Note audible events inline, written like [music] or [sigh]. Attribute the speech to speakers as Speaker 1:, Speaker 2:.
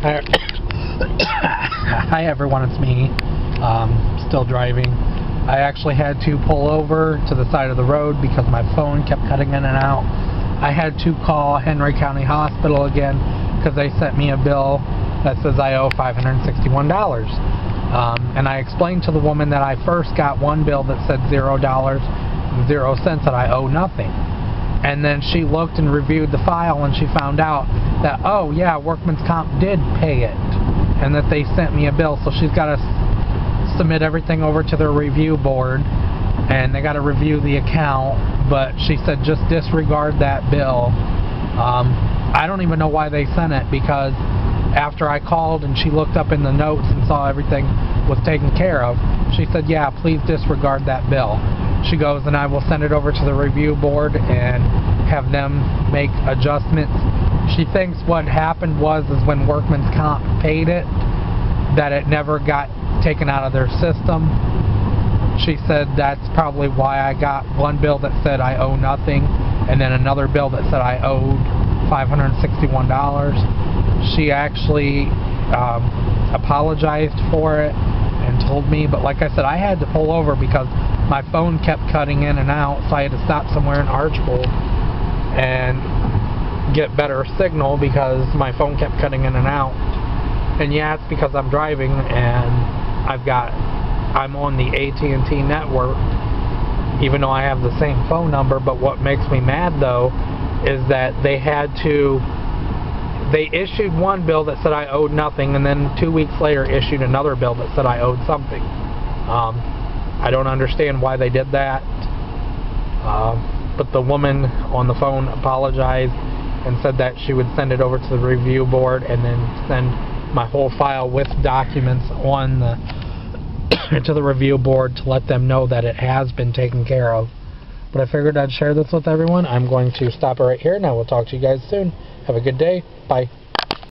Speaker 1: [coughs] Hi, everyone, it's me. Um, still driving. I actually had to pull over to the side of the road because my phone kept cutting in and out. I had to call Henry County Hospital again because they sent me a bill that says I owe $561. Um, and I explained to the woman that I first got one bill that said zero dollars, zero cents, that I owe nothing. And then she looked and reviewed the file and she found out that, oh yeah, Workman's Comp did pay it. And that they sent me a bill. So she's got to submit everything over to their review board. And they got to review the account. But she said just disregard that bill. Um, I don't even know why they sent it because after I called and she looked up in the notes and saw everything was taken care of, she said, yeah, please disregard that bill. She goes, and I will send it over to the review board and have them make adjustments. She thinks what happened was is when Workman's Comp paid it, that it never got taken out of their system. She said that's probably why I got one bill that said I owe nothing, and then another bill that said I owed $561. She actually um, apologized for it and told me, but like I said, I had to pull over because my phone kept cutting in and out, so I had to stop somewhere in Archbold and get better signal because my phone kept cutting in and out. And yeah, it's because I'm driving and I've got I'm on the AT&T network even though I have the same phone number, but what makes me mad though is that they had to they issued one bill that said I owed nothing and then two weeks later issued another bill that said I owed something. Um, I don't understand why they did that. Uh, but the woman on the phone apologized and said that she would send it over to the review board and then send my whole file with documents on the [coughs] to the review board to let them know that it has been taken care of. But I figured I'd share this with everyone. I'm going to stop it right here and I will talk to you guys soon. Have a good day. Bye.